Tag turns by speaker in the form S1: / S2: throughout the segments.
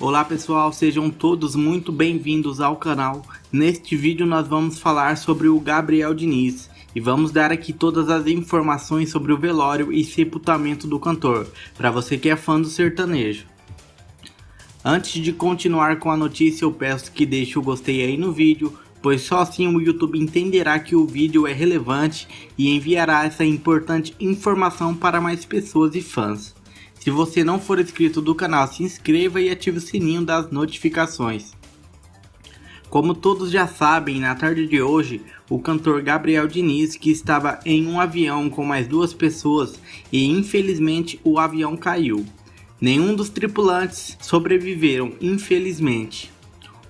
S1: Olá pessoal, sejam todos muito bem-vindos ao canal. Neste vídeo nós vamos falar sobre o Gabriel Diniz e vamos dar aqui todas as informações sobre o velório e sepultamento do cantor, para você que é fã do sertanejo. Antes de continuar com a notícia, eu peço que deixe o gostei aí no vídeo, pois só assim o YouTube entenderá que o vídeo é relevante e enviará essa importante informação para mais pessoas e fãs. Se você não for inscrito do canal, se inscreva e ative o sininho das notificações. Como todos já sabem, na tarde de hoje, o cantor Gabriel Diniz, que estava em um avião com mais duas pessoas e infelizmente o avião caiu. Nenhum dos tripulantes sobreviveram, infelizmente.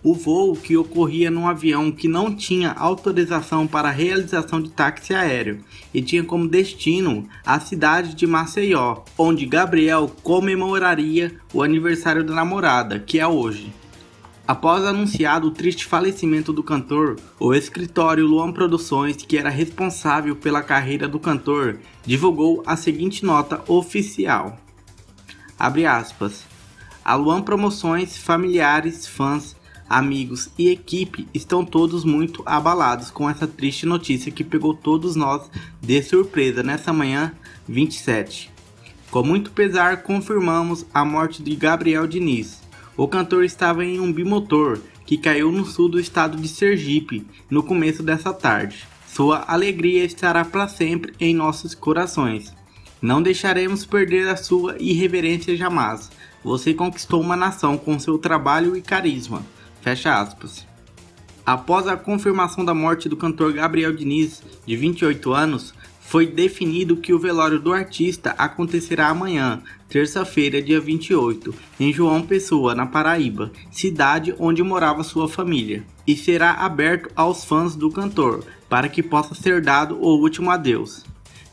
S1: O voo que ocorria num avião que não tinha autorização para a realização de táxi aéreo e tinha como destino a cidade de Maceió, onde Gabriel comemoraria o aniversário da namorada, que é hoje. Após anunciado o triste falecimento do cantor, o escritório Luan Produções, que era responsável pela carreira do cantor, divulgou a seguinte nota oficial. Abre aspas. A Luan Promoções, familiares, fãs, amigos e equipe estão todos muito abalados com essa triste notícia que pegou todos nós de surpresa nessa manhã 27. Com muito pesar, confirmamos a morte de Gabriel Diniz. O cantor estava em um bimotor que caiu no sul do estado de Sergipe no começo dessa tarde. Sua alegria estará para sempre em nossos corações. Não deixaremos perder a sua irreverência jamais. Você conquistou uma nação com seu trabalho e carisma. Fecha aspas. Após a confirmação da morte do cantor Gabriel Diniz, de 28 anos, foi definido que o velório do artista acontecerá amanhã, terça-feira, dia 28, em João Pessoa, na Paraíba, cidade onde morava sua família, e será aberto aos fãs do cantor, para que possa ser dado o último adeus.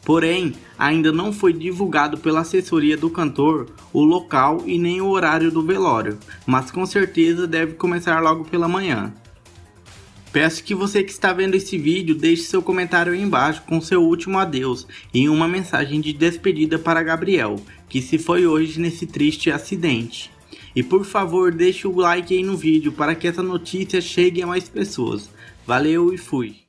S1: Porém, ainda não foi divulgado pela assessoria do cantor o local e nem o horário do velório, mas com certeza deve começar logo pela manhã. Peço que você que está vendo esse vídeo deixe seu comentário aí embaixo com seu último adeus e uma mensagem de despedida para Gabriel, que se foi hoje nesse triste acidente. E por favor deixe o like aí no vídeo para que essa notícia chegue a mais pessoas. Valeu e fui!